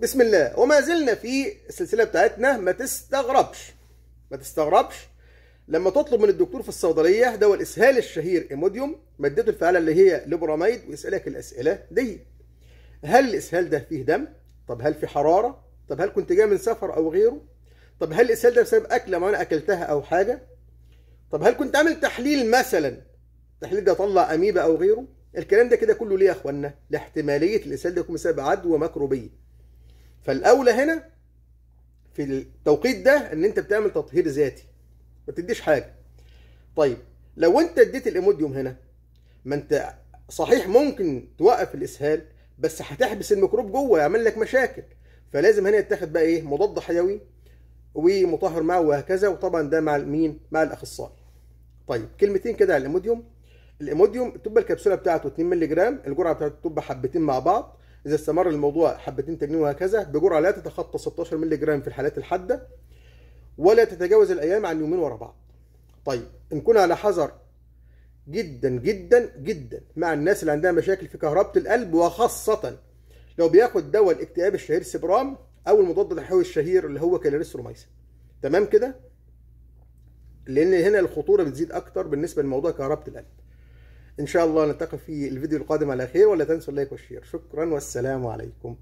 بسم الله. وما زلنا في السلسلة بتاعتنا ما تستغربش. ما تستغربش. لما تطلب من الدكتور في الصيدلية دواء الاسهال الشهير إيموديوم مادته الفعالة اللي هي ليبراميد ويسألك الأسئلة دي. هل الإسهال ده فيه دم؟ طب هل في حرارة؟ طب هل كنت جاي من سفر أو غيره؟ طب هل الإسهال ده بسبب أكلة معينة أكلتها أو حاجة؟ طب هل كنت عامل تحليل مثلا؟ التحليل ده طلع أميبا أو غيره؟ الكلام ده كده كله ليه يا اخوانا لاحتمالية الإسهال ده يكون بسبب عدوى ميكروبيه فالأولى هنا في التوقيت ده إن أنت بتعمل تطهير ذاتي ما تديش حاجة. طيب لو أنت اديت الاموديوم هنا ما أنت صحيح ممكن توقف الإسهال بس هتحبس الميكروب جوه يعمل لك مشاكل. فلازم هنا يتاخد بقى إيه؟ مضاد حيوي ومطهر معه وهكذا وطبعا ده مع مين مع الأخصائي. طيب كلمتين كده على الاموديوم الاموديوم تبقى الكبسولة بتاعته 2 مللي جرام الجرعة بتاعته تبقى حبتين مع بعض. إذا استمر الموضوع حبتين تانيين وهكذا بجرعة لا تتخطى 16 مللي جرام في الحالات الحادة ولا تتجاوز الأيام عن يومين ورا بعض. طيب نكون على حذر جدا جدا جدا مع الناس اللي عندها مشاكل في كهربة القلب وخاصة لو بياخد دواء الاكتئاب الشهير سيبرام أو المضاد الحيوي الشهير اللي هو كلاريثروميسين تمام كده؟ لأن هنا الخطورة بتزيد أكتر بالنسبة لموضوع كهربة القلب. إن شاء الله نلتقي في الفيديو القادم على خير ولا تنسوا اللايك والشير. شكرا والسلام عليكم.